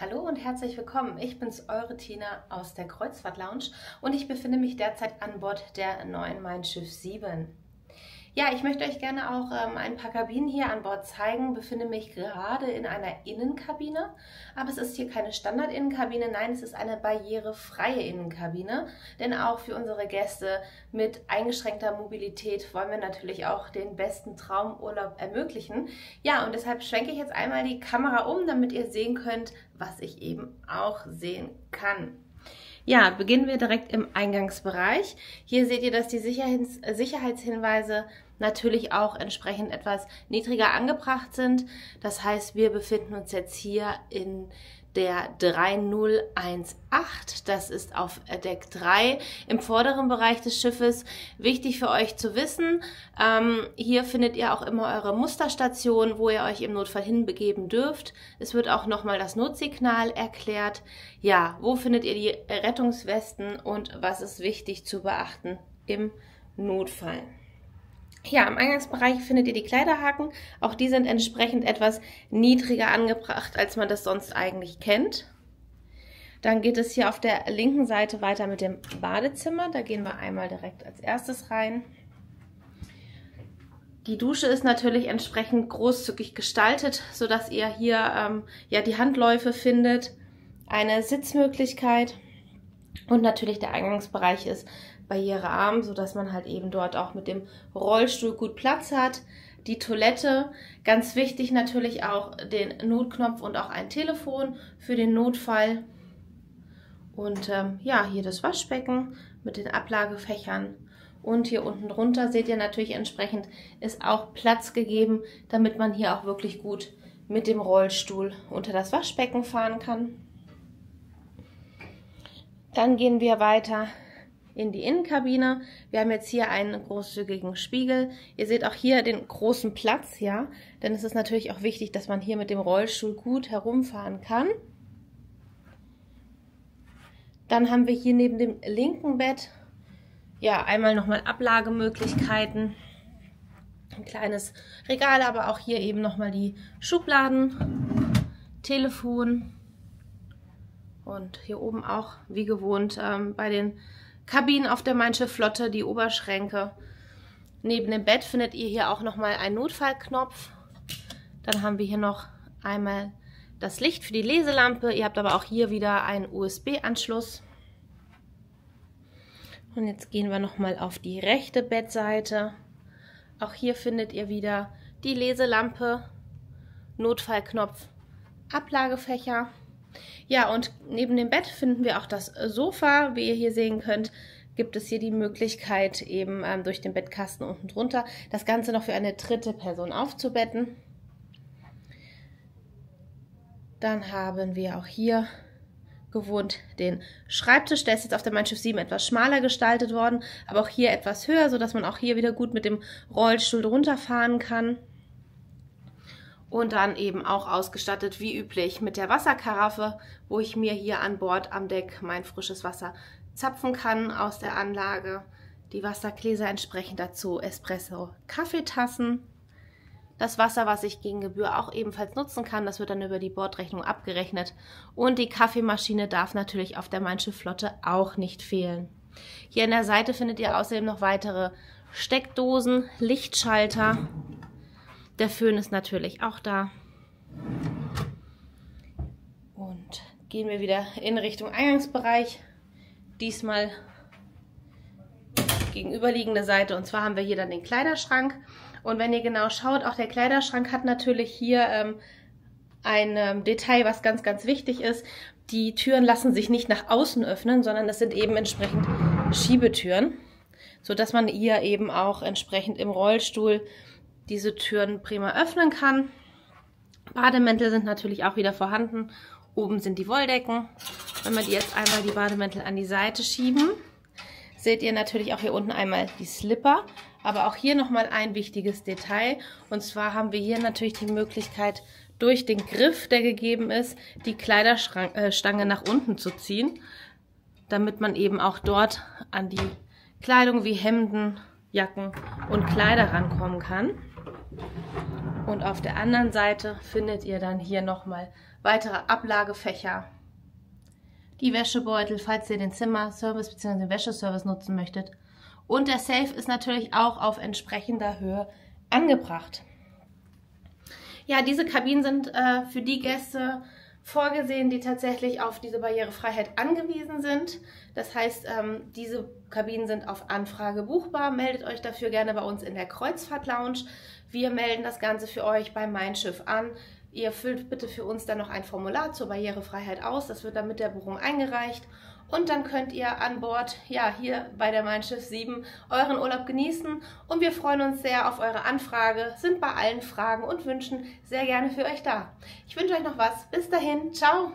Hallo und herzlich willkommen. Ich bin's, eure Tina aus der Kreuzfahrt Lounge und ich befinde mich derzeit an Bord der neuen Mein Schiff 7. Ja, ich möchte euch gerne auch ähm, ein paar Kabinen hier an Bord zeigen. Befinde mich gerade in einer Innenkabine, aber es ist hier keine Standard-Innenkabine. Nein, es ist eine barrierefreie Innenkabine, denn auch für unsere Gäste mit eingeschränkter Mobilität wollen wir natürlich auch den besten Traumurlaub ermöglichen. Ja, und deshalb schwenke ich jetzt einmal die Kamera um, damit ihr sehen könnt, was ich eben auch sehen kann. Ja, beginnen wir direkt im Eingangsbereich. Hier seht ihr, dass die Sicherheits Sicherheitshinweise natürlich auch entsprechend etwas niedriger angebracht sind. Das heißt, wir befinden uns jetzt hier in der 3018. Das ist auf Deck 3 im vorderen Bereich des Schiffes. Wichtig für euch zu wissen, ähm, hier findet ihr auch immer eure Musterstation, wo ihr euch im Notfall hinbegeben dürft. Es wird auch nochmal das Notsignal erklärt. Ja, wo findet ihr die Rettungswesten und was ist wichtig zu beachten im Notfall? Ja, im Eingangsbereich findet ihr die Kleiderhaken. Auch die sind entsprechend etwas niedriger angebracht, als man das sonst eigentlich kennt. Dann geht es hier auf der linken Seite weiter mit dem Badezimmer. Da gehen wir einmal direkt als erstes rein. Die Dusche ist natürlich entsprechend großzügig gestaltet, sodass ihr hier ähm, ja die Handläufe findet, eine Sitzmöglichkeit und natürlich der Eingangsbereich ist barrierearm, sodass man halt eben dort auch mit dem Rollstuhl gut Platz hat. Die Toilette, ganz wichtig natürlich auch den Notknopf und auch ein Telefon für den Notfall. Und ähm, ja, hier das Waschbecken mit den Ablagefächern. Und hier unten drunter seht ihr natürlich entsprechend ist auch Platz gegeben, damit man hier auch wirklich gut mit dem Rollstuhl unter das Waschbecken fahren kann. Dann gehen wir weiter in die Innenkabine. Wir haben jetzt hier einen großzügigen Spiegel. Ihr seht auch hier den großen Platz, ja, denn es ist natürlich auch wichtig, dass man hier mit dem Rollstuhl gut herumfahren kann. Dann haben wir hier neben dem linken Bett ja einmal nochmal Ablagemöglichkeiten. Ein kleines Regal, aber auch hier eben nochmal die Schubladen, Telefon und hier oben auch wie gewohnt ähm, bei den Kabinen auf der Manche Flotte, die Oberschränke. Neben dem Bett findet ihr hier auch nochmal einen Notfallknopf. Dann haben wir hier noch einmal das Licht für die Leselampe. Ihr habt aber auch hier wieder einen USB-Anschluss. Und jetzt gehen wir nochmal auf die rechte Bettseite. Auch hier findet ihr wieder die Leselampe, Notfallknopf, Ablagefächer. Ja, und neben dem Bett finden wir auch das Sofa. Wie ihr hier sehen könnt, gibt es hier die Möglichkeit, eben ähm, durch den Bettkasten unten drunter das Ganze noch für eine dritte Person aufzubetten. Dann haben wir auch hier gewohnt den Schreibtisch. Der ist jetzt auf der Mein Schiff 7 etwas schmaler gestaltet worden, aber auch hier etwas höher, sodass man auch hier wieder gut mit dem Rollstuhl runterfahren kann und dann eben auch ausgestattet wie üblich mit der Wasserkaraffe, wo ich mir hier an Bord am Deck mein frisches Wasser zapfen kann aus der Anlage. Die Wassergläser entsprechend dazu Espresso Kaffeetassen. Das Wasser, was ich gegen Gebühr auch ebenfalls nutzen kann, das wird dann über die Bordrechnung abgerechnet. Und die Kaffeemaschine darf natürlich auf der Mein Flotte auch nicht fehlen. Hier an der Seite findet ihr außerdem noch weitere Steckdosen, Lichtschalter, der Föhn ist natürlich auch da. Und gehen wir wieder in Richtung Eingangsbereich. Diesmal gegenüberliegende Seite. Und zwar haben wir hier dann den Kleiderschrank. Und wenn ihr genau schaut, auch der Kleiderschrank hat natürlich hier ähm, ein ähm, Detail, was ganz, ganz wichtig ist. Die Türen lassen sich nicht nach außen öffnen, sondern das sind eben entsprechend Schiebetüren, sodass man hier eben auch entsprechend im Rollstuhl diese Türen prima öffnen kann. Bademäntel sind natürlich auch wieder vorhanden. Oben sind die Wolldecken. Wenn wir die jetzt einmal die Bademäntel an die Seite schieben, seht ihr natürlich auch hier unten einmal die Slipper. Aber auch hier nochmal ein wichtiges Detail. Und zwar haben wir hier natürlich die Möglichkeit, durch den Griff, der gegeben ist, die Kleiderstange äh, nach unten zu ziehen, damit man eben auch dort an die Kleidung wie Hemden, Jacken und Kleider rankommen kann. Und auf der anderen Seite findet ihr dann hier nochmal weitere Ablagefächer, die Wäschebeutel, falls ihr den Zimmerservice bzw. den Wäscheservice nutzen möchtet. Und der Safe ist natürlich auch auf entsprechender Höhe angebracht. Ja, diese Kabinen sind äh, für die Gäste vorgesehen, die tatsächlich auf diese Barrierefreiheit angewiesen sind. Das heißt, ähm, diese Kabinen sind auf Anfrage buchbar. Meldet euch dafür gerne bei uns in der Kreuzfahrt Lounge. Wir melden das Ganze für euch bei Mein Schiff an. Ihr füllt bitte für uns dann noch ein Formular zur Barrierefreiheit aus. Das wird dann mit der Buchung eingereicht. Und dann könnt ihr an Bord, ja, hier bei der Mein Schiff 7 euren Urlaub genießen. Und wir freuen uns sehr auf eure Anfrage, sind bei allen Fragen und Wünschen sehr gerne für euch da. Ich wünsche euch noch was. Bis dahin. Ciao.